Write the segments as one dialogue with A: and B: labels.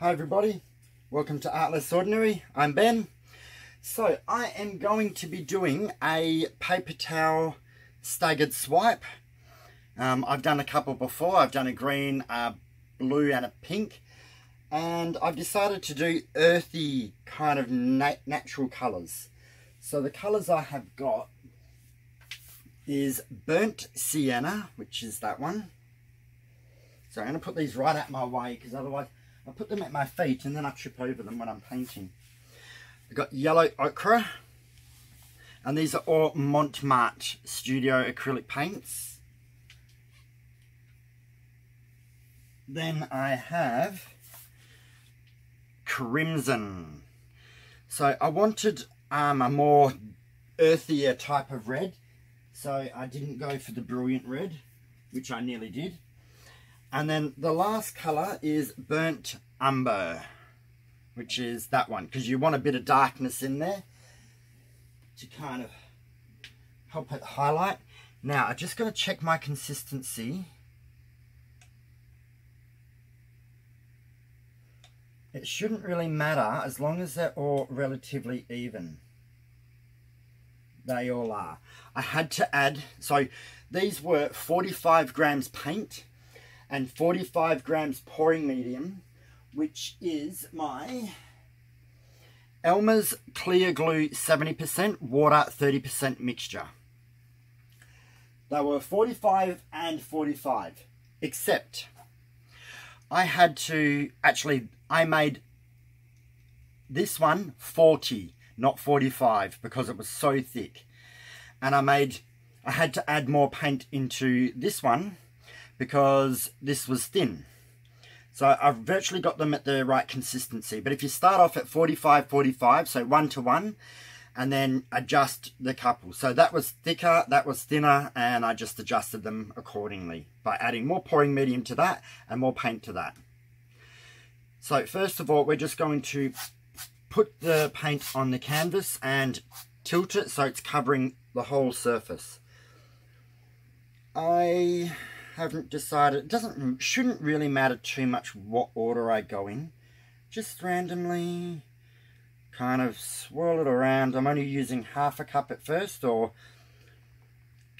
A: Hi everybody, welcome to Art Less Ordinary. I'm Ben. So I am going to be doing a paper towel staggered swipe. Um, I've done a couple before. I've done a green, a blue and a pink. And I've decided to do earthy kind of nat natural colours. So the colours I have got is burnt sienna, which is that one. So I'm going to put these right out my way because otherwise I put them at my feet and then I trip over them when I'm painting. I've got yellow ochre. And these are all Mont Marte Studio acrylic paints. Then I have Crimson. So I wanted um, a more earthier type of red. So I didn't go for the brilliant red, which I nearly did. And then the last colour is Burnt Umber, which is that one, because you want a bit of darkness in there to kind of help it highlight. Now, I'm just going to check my consistency. It shouldn't really matter as long as they're all relatively even. They all are. I had to add, so these were 45 grams paint and 45 grams pouring medium, which is my Elmer's Clear Glue 70%, water 30% mixture. They were 45 and 45, except I had to, actually, I made this one 40, not 45, because it was so thick. And I made, I had to add more paint into this one, because this was thin. So I've virtually got them at the right consistency. But if you start off at 45, 45, so one to one, and then adjust the couple. So that was thicker, that was thinner, and I just adjusted them accordingly by adding more pouring medium to that and more paint to that. So first of all, we're just going to put the paint on the canvas and tilt it so it's covering the whole surface. I haven't decided, it doesn't, shouldn't really matter too much what order I go in. Just randomly kind of swirl it around. I'm only using half a cup at first or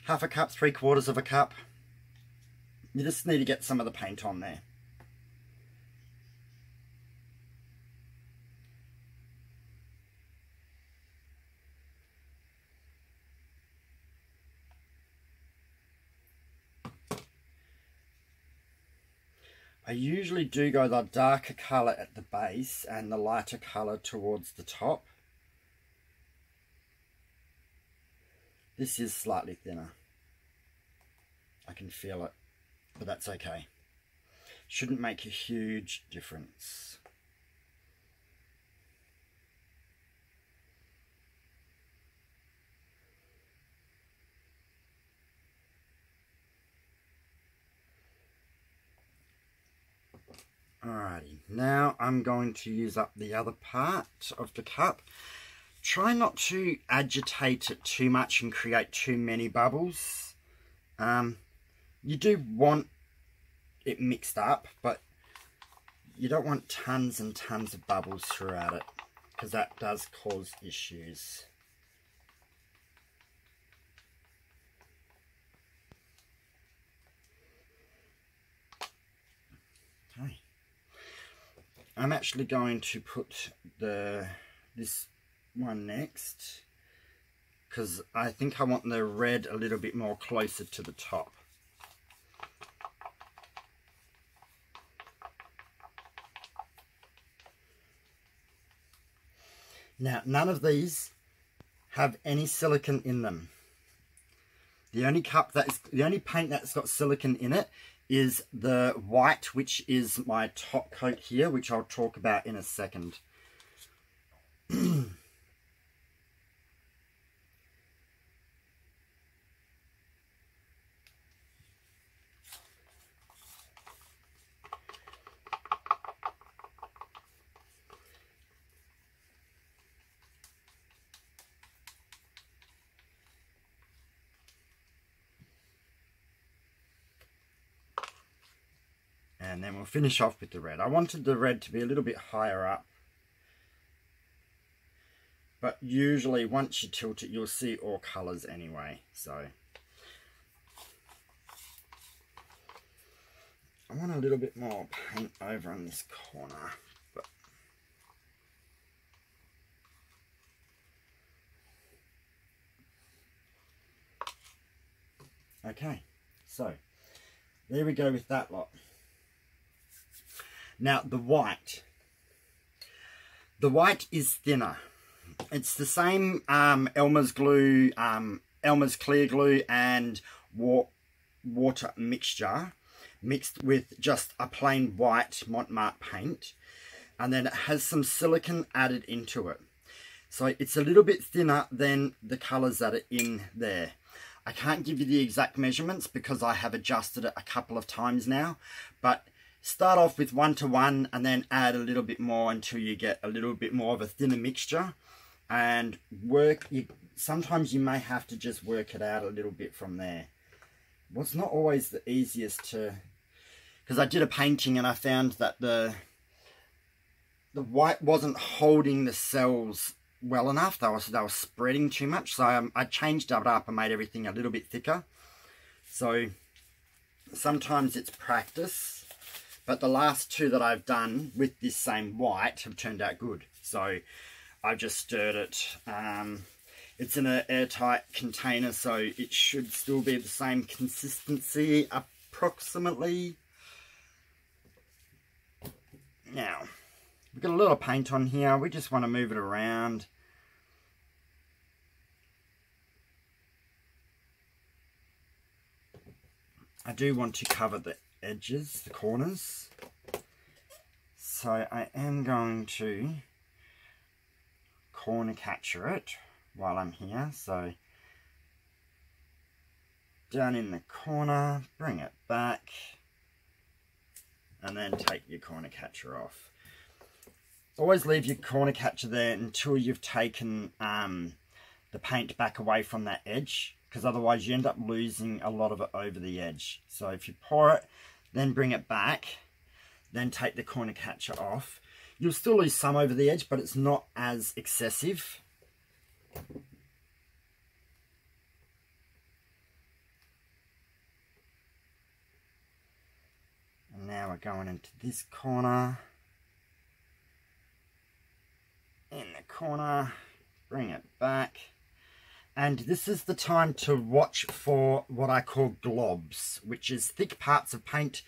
A: half a cup, three quarters of a cup. You just need to get some of the paint on there. I usually do go the darker colour at the base and the lighter colour towards the top. This is slightly thinner. I can feel it, but that's okay. Shouldn't make a huge difference. Alrighty, now I'm going to use up the other part of the cup. Try not to agitate it too much and create too many bubbles. Um, you do want it mixed up, but you don't want tons and tons of bubbles throughout it because that does cause issues. I'm actually going to put the this one next because I think I want the red a little bit more closer to the top. Now, none of these have any silicon in them. The only cup that is the only paint that's got silicon in it is the white, which is my top coat here, which I'll talk about in a second. Finish off with the red. I wanted the red to be a little bit higher up. But usually once you tilt it, you'll see all colours anyway. So I want a little bit more paint over on this corner. But Okay, so there we go with that lot. Now the white. The white is thinner. It's the same um, Elmer's glue, um, Elmer's clear glue and wa water mixture mixed with just a plain white Mont Marte paint. And then it has some silicon added into it. So it's a little bit thinner than the colours that are in there. I can't give you the exact measurements because I have adjusted it a couple of times now. But start off with one to one and then add a little bit more until you get a little bit more of a thinner mixture. And work, you, sometimes you may have to just work it out a little bit from there. Well, it's not always the easiest to because I did a painting and I found that the the white wasn't holding the cells well enough. They were, they were spreading too much. So um, I changed it up and made everything a little bit thicker. So sometimes it's practice. But the last two that I've done with this same white have turned out good. So I've just stirred it. Um, it's in an airtight container, so it should still be the same consistency approximately. Now, we've got a little paint on here. We just want to move it around. I do want to cover the edges, the corners. So I am going to corner catcher it while I'm here. So down in the corner, bring it back and then take your corner catcher off. Always leave your corner catcher there until you've taken um, the paint back away from that edge because otherwise you end up losing a lot of it over the edge. So if you pour it, then bring it back, then take the corner catcher off. You'll still lose some over the edge, but it's not as excessive. And now we're going into this corner. In the corner, bring it back. And this is the time to watch for what I call globs, which is thick parts of paint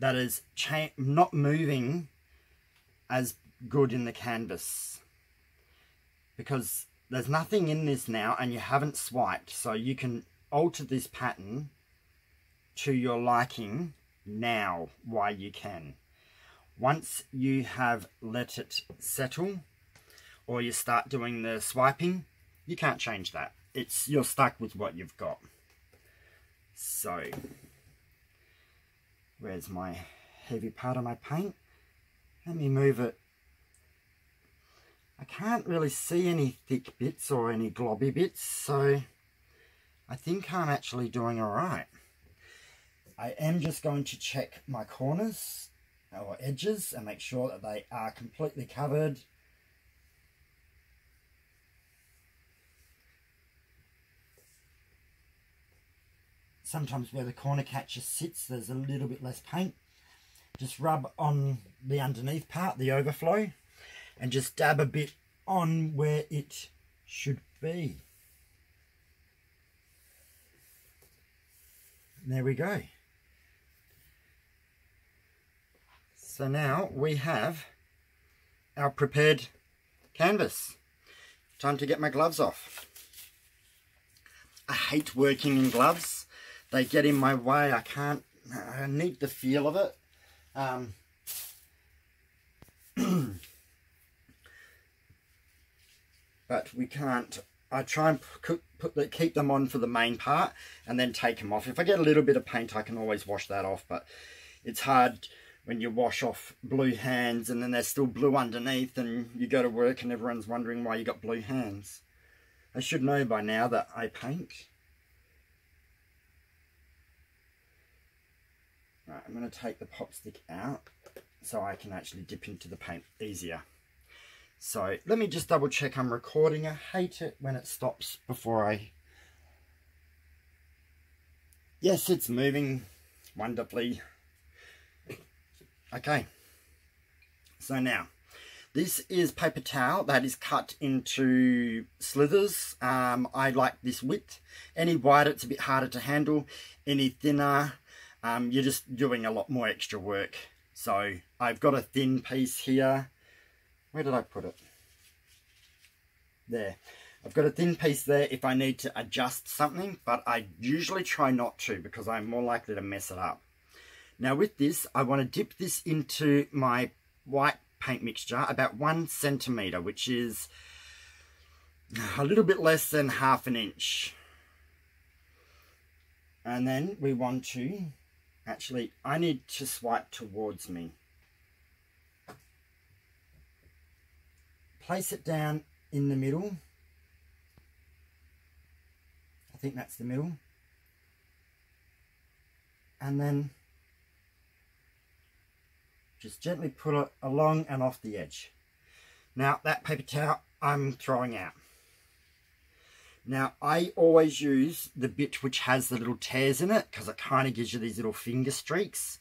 A: that is not moving as good in the canvas. Because there's nothing in this now and you haven't swiped, so you can alter this pattern to your liking now while you can. Once you have let it settle or you start doing the swiping, you can't change that. It's You're stuck with what you've got. So, where's my heavy part of my paint? Let me move it. I can't really see any thick bits or any globby bits, so I think I'm actually doing alright. I am just going to check my corners or edges and make sure that they are completely covered. Sometimes where the corner catcher sits, there's a little bit less paint. Just rub on the underneath part, the overflow, and just dab a bit on where it should be. And there we go. So now we have our prepared canvas. Time to get my gloves off. I hate working in gloves. They get in my way. I can't, I need the feel of it. Um, but we can't, I try and put, the, keep them on for the main part and then take them off. If I get a little bit of paint, I can always wash that off, but it's hard when you wash off blue hands and then there's still blue underneath and you go to work and everyone's wondering why you got blue hands. I should know by now that I paint. Right, I'm going to take the pop stick out so I can actually dip into the paint easier. So let me just double check I'm recording. I hate it when it stops before I... Yes, it's moving wonderfully. Okay. So now, this is paper towel that is cut into slithers. Um, I like this width. Any wider, it's a bit harder to handle. Any thinner, um, you're just doing a lot more extra work. So I've got a thin piece here where did I put it? There. I've got a thin piece there if I need to adjust something, but I usually try not to because I'm more likely to mess it up. Now with this, I want to dip this into my white paint mixture about one centimetre, which is a little bit less than half an inch. And then we want to, actually, I need to swipe towards me. place it down in the middle. I think that's the middle. And then just gently pull it along and off the edge. Now that paper towel I'm throwing out. Now I always use the bit which has the little tears in it because it kind of gives you these little finger streaks.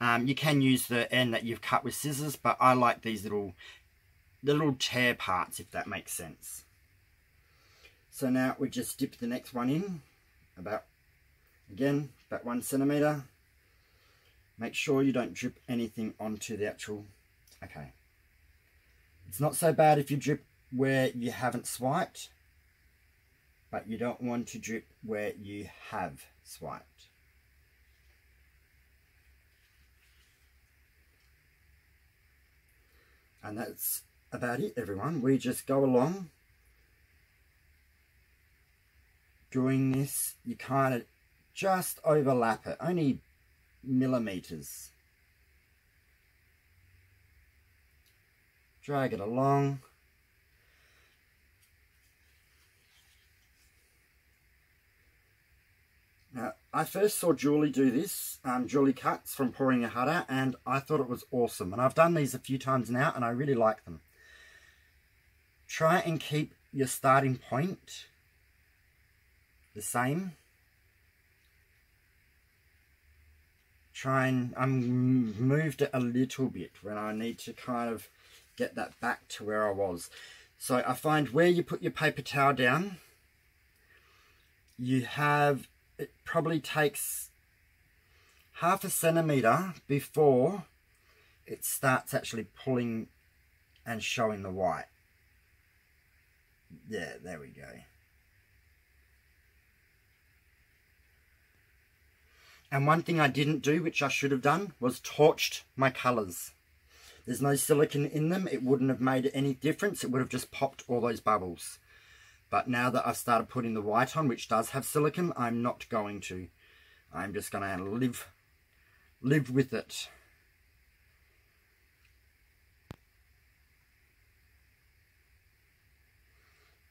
A: Um, you can use the end that you've cut with scissors, but I like these little the little tear parts, if that makes sense. So now we just dip the next one in, about, again, about one centimetre. Make sure you don't drip anything onto the actual, okay. It's not so bad if you drip where you haven't swiped, but you don't want to drip where you have swiped. And that's about it everyone. We just go along. Doing this you kind of just overlap it only millimeters. Drag it along Now, I first saw Julie do this, um, Julie Cuts from Pouring Heart Out, and I thought it was awesome. And I've done these a few times now, and I really like them try and keep your starting point the same. Try and I um, moved it a little bit when I need to kind of get that back to where I was. So I find where you put your paper towel down, you have, it probably takes half a centimetre before it starts actually pulling and showing the white. Yeah, there we go. And one thing I didn't do, which I should have done, was torched my colours. There's no silicone in them. It wouldn't have made any difference. It would have just popped all those bubbles. But now that I've started putting the white on, which does have silicone, I'm not going to. I'm just going to live, live with it.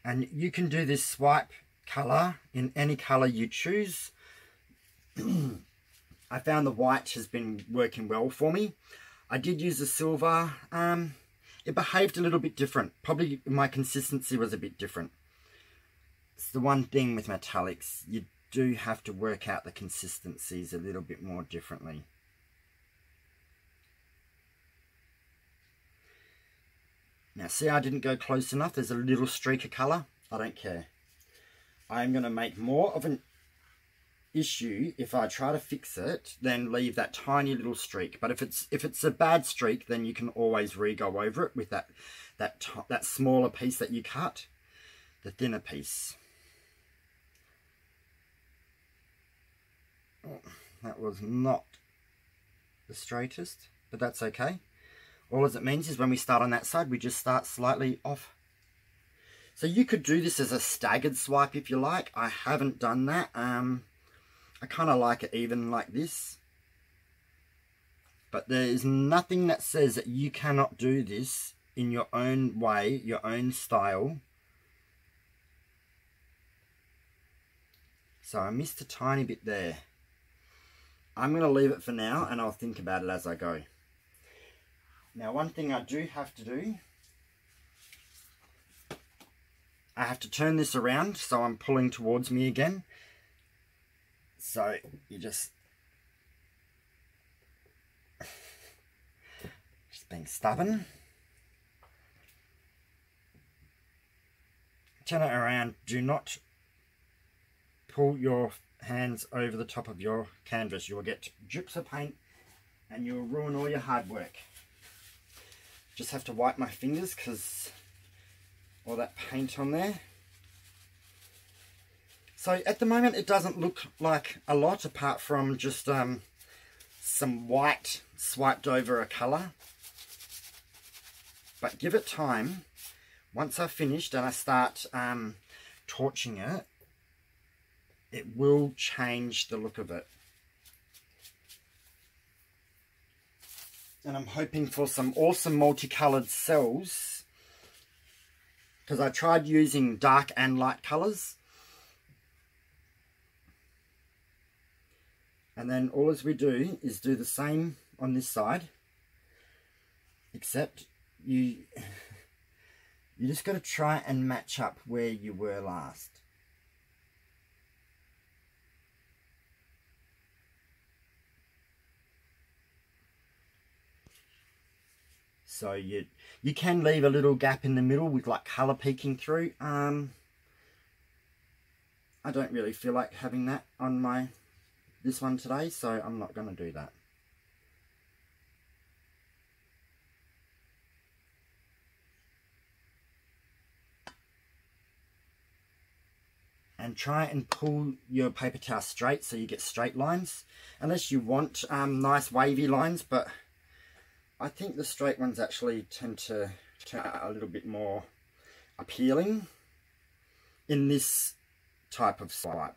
A: and you can do this swipe color in any color you choose I found the white has been working well for me I did use the silver um, it behaved a little bit different probably my consistency was a bit different it's the one thing with metallics you do have to work out the consistencies a little bit more differently Now see I didn't go close enough. There's a little streak of colour. I don't care. I'm going to make more of an issue if I try to fix it then leave that tiny little streak. But if it's if it's a bad streak, then you can always re-go over it with that that that smaller piece that you cut, the thinner piece. That was not the straightest, but that's okay. All as it means is when we start on that side, we just start slightly off. So you could do this as a staggered swipe if you like. I haven't done that. Um, I kind of like it even like this. But there is nothing that says that you cannot do this in your own way, your own style. So I missed a tiny bit there. I'm going to leave it for now and I'll think about it as I go. Now one thing I do have to do, I have to turn this around so I'm pulling towards me again. So you just, just being stubborn. Turn it around, do not pull your hands over the top of your canvas. You will get drips of paint and you'll ruin all your hard work. Just have to wipe my fingers because all that paint on there. So at the moment it doesn't look like a lot apart from just um, some white swiped over a colour. But give it time. Once I've finished and I start um, torching it, it will change the look of it. And I'm hoping for some awesome multicolored cells because I tried using dark and light colors. And then all as we do is do the same on this side, except you, you just got to try and match up where you were last. So you you can leave a little gap in the middle with like colour peeking through. Um, I don't really feel like having that on my this one today, so I'm not going to do that. and try and pull your paper towel straight so you get straight lines unless you want um, nice wavy lines but I think the straight ones actually tend to turn out a little bit more appealing in this type of swipe.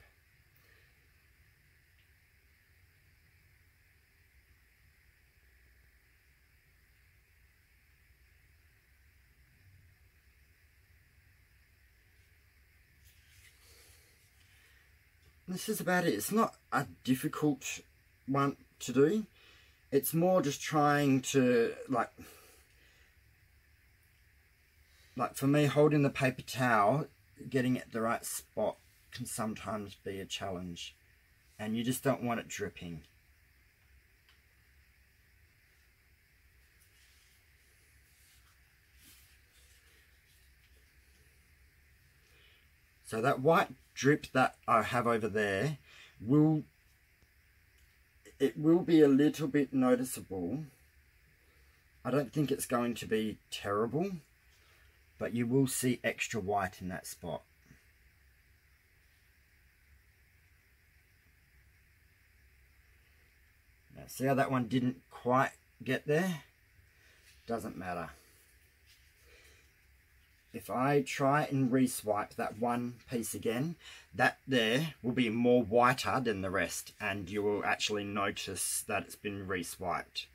A: This is about it. It's not a difficult one to do it's more just trying to like like for me holding the paper towel getting it the right spot can sometimes be a challenge. And you just don't want it dripping. So that white drip that I have over there will it will be a little bit noticeable. I don't think it's going to be terrible, but you will see extra white in that spot. Now see how that one didn't quite get there? Doesn't matter if I try and reswipe that one piece again, that there will be more whiter than the rest and you will actually notice that it's been reswiped.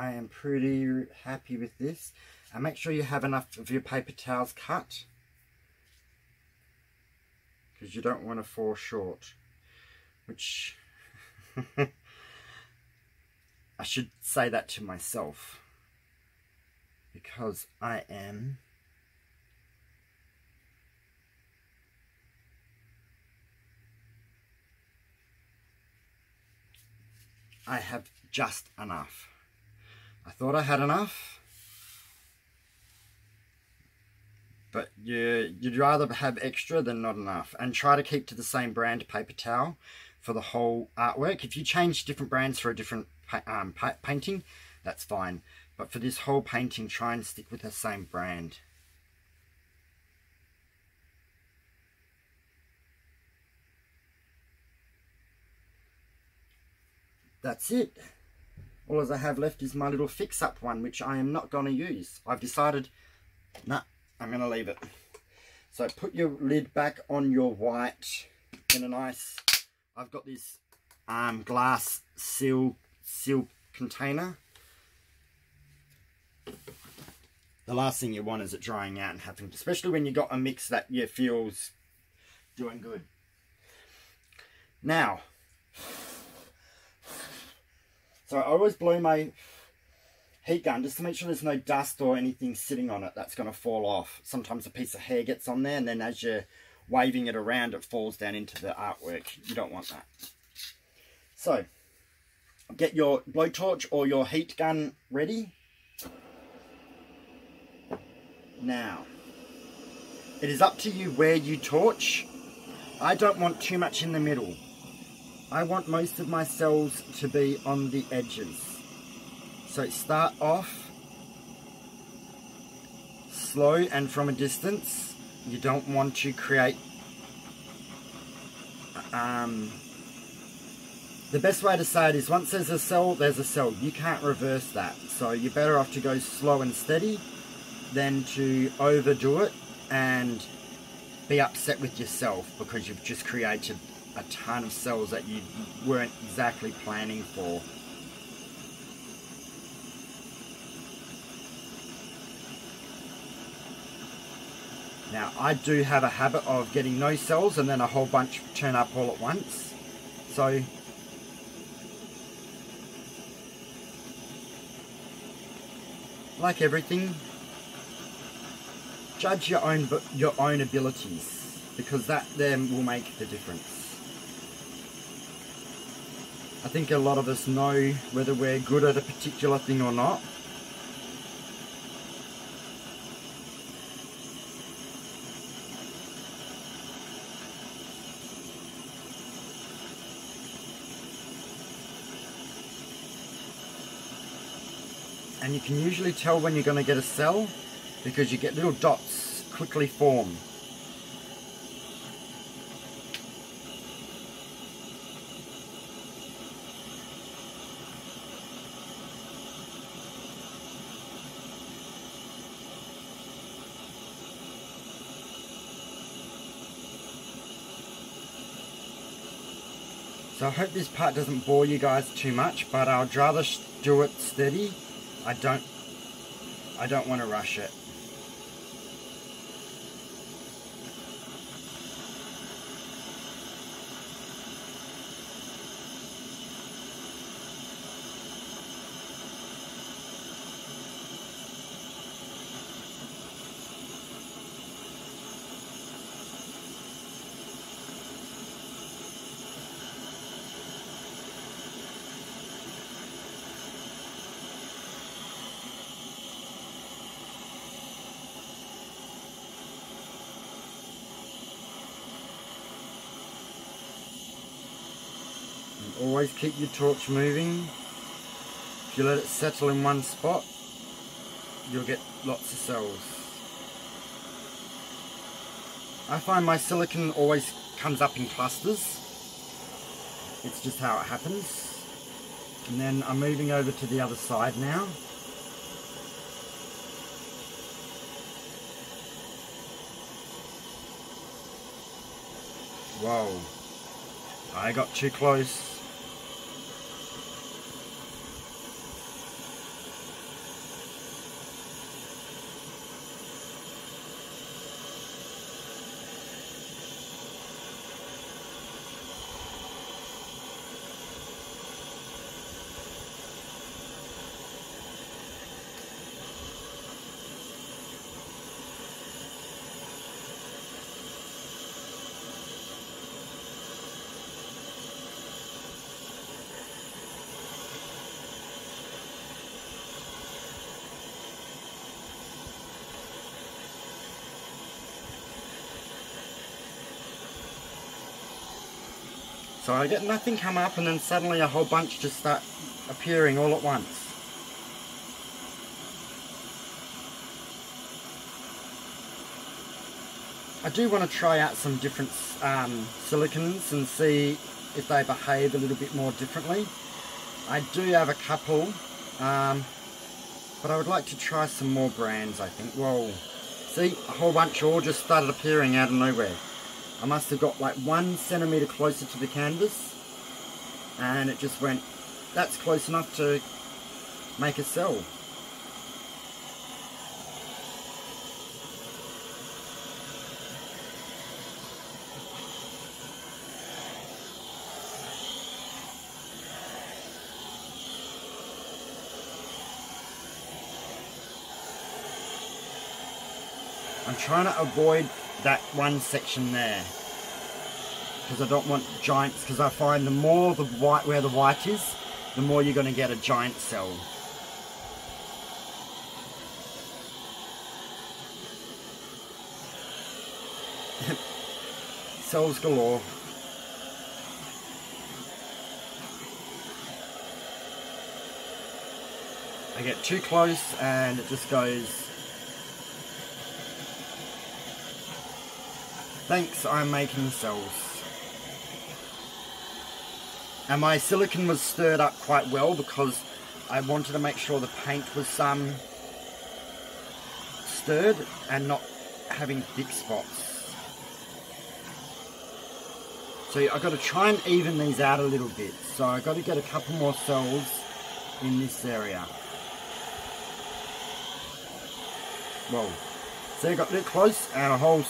A: I am pretty happy with this. And make sure you have enough of your paper towels cut because you don't want to fall short, which I should say that to myself because I am I have just enough. I thought I had enough. But you, you'd rather have extra than not enough. And try to keep to the same brand paper towel for the whole artwork. If you change different brands for a different um, painting, that's fine. But for this whole painting, try and stick with the same brand. That's it. All as I have left is my little fix-up one, which I am not going to use. I've decided, nah, I'm going to leave it. So put your lid back on your white in a nice, I've got this um, glass seal, seal container. The last thing you want is it drying out and having, especially when you've got a mix that you feels doing good. Now, so I always blow my heat gun just to make sure there's no dust or anything sitting on it that's going to fall off. Sometimes a piece of hair gets on there and then as you're waving it around it falls down into the artwork. You don't want that. So, get your blowtorch or your heat gun ready. Now, it is up to you where you torch. I don't want too much in the middle. I want most of my cells to be on the edges. So start off slow and from a distance. You don't want to create um, the best way to say it is once there's a cell, there's a cell. You can't reverse that. So you're better off to go slow and steady than to overdo it and be upset with yourself because you've just created a ton of cells that you weren't exactly planning for. Now I do have a habit of getting no cells and then a whole bunch turn up all at once. So like everything, judge your own your own abilities because that then will make the difference. I think a lot of us know whether we're good at a particular thing or not. and you can usually tell when you're going to get a cell because you get little dots quickly form. So I hope this part doesn't bore you guys too much, but I'd rather do it steady I don't I don't want to rush it. Always keep your torch moving. If you let it settle in one spot, you'll get lots of cells. I find my silicon always comes up in clusters. It's just how it happens. And then I'm moving over to the other side now. Whoa. I got too close. So I get nothing come up and then suddenly a whole bunch just start appearing all at once. I do want to try out some different um, silicons and see if they behave a little bit more differently. I do have a couple, um, but I would like to try some more brands, I think. Whoa. See, a whole bunch all just started appearing out of nowhere. I must have got like one centimetre closer to the canvas, and it just went, that's close enough to make a cell. Trying to avoid that one section there. Because I don't want giants because I find the more the white where the white is the more you're going to get a giant cell. Cells galore. I get too close and it just goes Thanks, I'm making cells. And my silicon was stirred up quite well because I wanted to make sure the paint was um, stirred and not having thick spots. So I've got to try and even these out a little bit. So I've got to get a couple more cells in this area. Whoa. So I got a bit close and a whole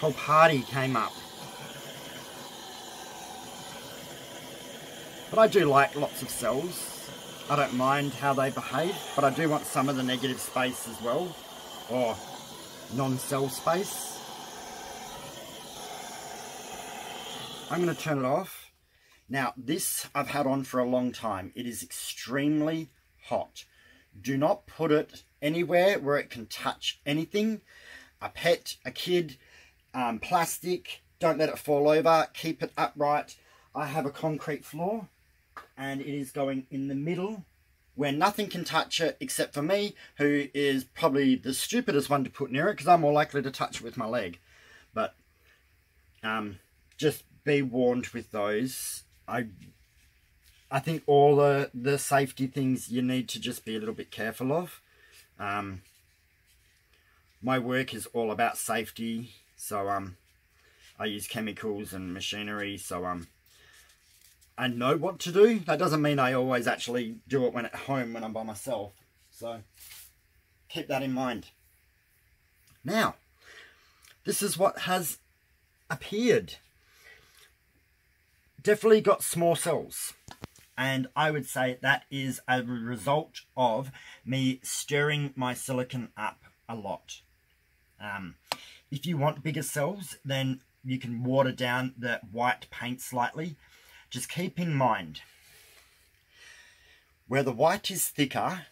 A: whole party came up. But I do like lots of cells. I don't mind how they behave, but I do want some of the negative space as well, or non-cell space. I'm going to turn it off. Now, this I've had on for a long time. It is extremely hot. Do not put it anywhere where it can touch anything. A pet, a kid, um, plastic. Don't let it fall over. Keep it upright. I have a concrete floor and it is going in the middle where nothing can touch it except for me, who is probably the stupidest one to put near it because I'm more likely to touch it with my leg. But um, just be warned with those. I I think all the, the safety things you need to just be a little bit careful of. Um, my work is all about safety so um, I use chemicals and machinery. So um, I know what to do. That doesn't mean I always actually do it when at home when I'm by myself. So keep that in mind. Now, this is what has appeared. Definitely got small cells. And I would say that is a result of me stirring my silicon up a lot. Um, if you want bigger cells, then you can water down the white paint slightly. Just keep in mind, where the white is thicker,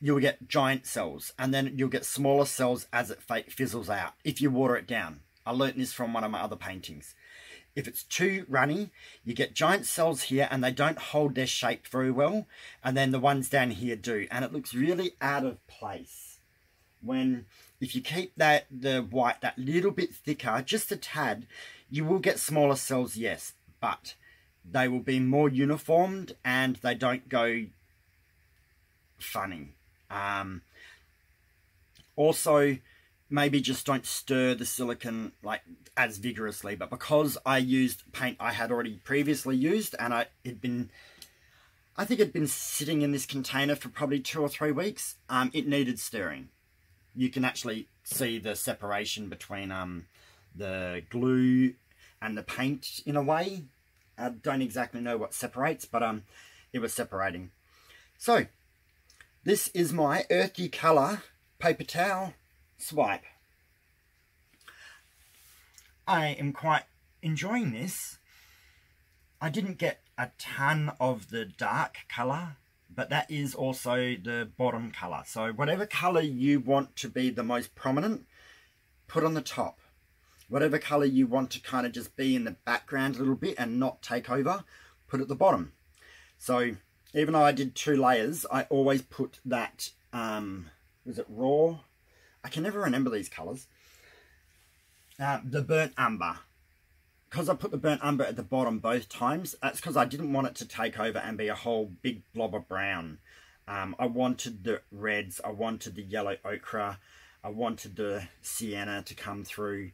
A: you'll get giant cells, and then you'll get smaller cells as it fizzles out, if you water it down. I learnt this from one of my other paintings. If it's too runny, you get giant cells here and they don't hold their shape very well. And then the ones down here do. And it looks really out of place when if you keep that the white that little bit thicker, just a tad, you will get smaller cells, yes, but they will be more uniformed and they don't go funny. Um, also, maybe just don't stir the silicon like as vigorously, but because I used paint I had already previously used and I had been I think it'd been sitting in this container for probably two or three weeks. Um, it needed stirring you can actually see the separation between um, the glue and the paint in a way. I don't exactly know what separates, but um, it was separating. So, this is my earthy colour paper towel swipe. I am quite enjoying this. I didn't get a ton of the dark colour but that is also the bottom color. So whatever color you want to be the most prominent, put on the top. Whatever color you want to kind of just be in the background a little bit and not take over, put at the bottom. So even though I did two layers, I always put that, um, was it raw? I can never remember these colors. Uh, the burnt umber. Because I put the burnt umber at the bottom both times, that's because I didn't want it to take over and be a whole big blob of brown. Um, I wanted the reds, I wanted the yellow ochre, I wanted the sienna to come through.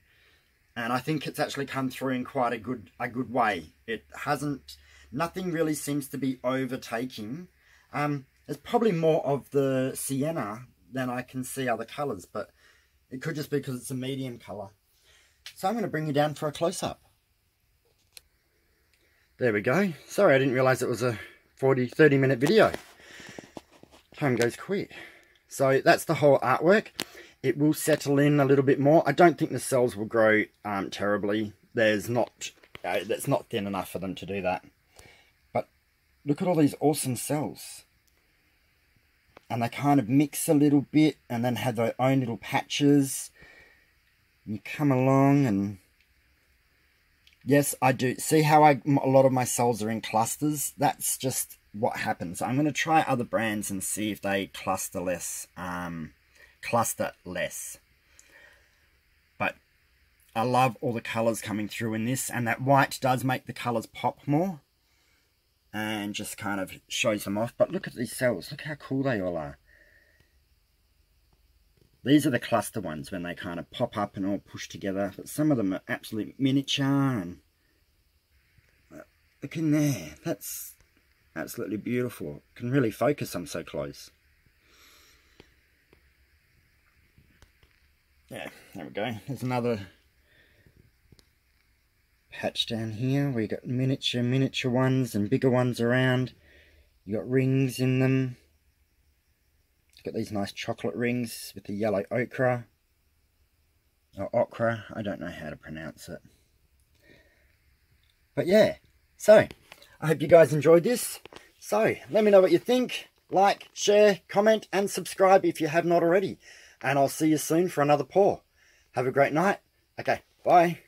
A: And I think it's actually come through in quite a good a good way. It hasn't, nothing really seems to be overtaking. Um, probably more of the sienna than I can see other colours, but it could just be because it's a medium colour. So I'm going to bring you down for a close-up. There we go. Sorry, I didn't realise it was a 40, 30 minute video. Time goes quick. So that's the whole artwork. It will settle in a little bit more. I don't think the cells will grow um, terribly. There's not, uh, it's not thin enough for them to do that. But look at all these awesome cells. And they kind of mix a little bit and then have their own little patches. You come along and yes, I do. See how I, a lot of my cells are in clusters? That's just what happens. I'm going to try other brands and see if they cluster less. Um, cluster less. But I love all the colours coming through in this. And that white does make the colours pop more. And just kind of shows them off. But look at these cells. Look how cool they all are. These are the cluster ones when they kind of pop up and all push together. But some of them are absolute miniature. And uh, look in there. That's absolutely beautiful. Can really focus them so close. Yeah, there we go. There's another patch down here you got miniature, miniature ones and bigger ones around. You got rings in them. Got these nice chocolate rings with the yellow ochre. Or ochre, I don't know how to pronounce it. But yeah, so I hope you guys enjoyed this. So let me know what you think. Like, share, comment and subscribe if you have not already and I'll see you soon for another pour. Have a great night. Okay, bye.